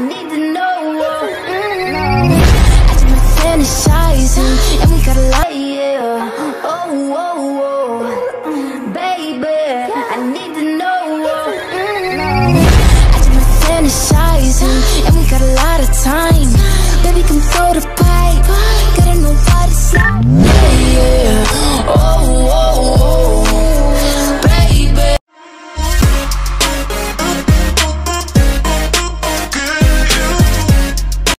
don't need to know. Mm-hmm. I just been fantasizing, and we got a lot yeah. Oh, oh, oh, baby, I need to know. Mm-hmm. I just been fantasizing, and we got a lot of time. Baby, come throw the pipe.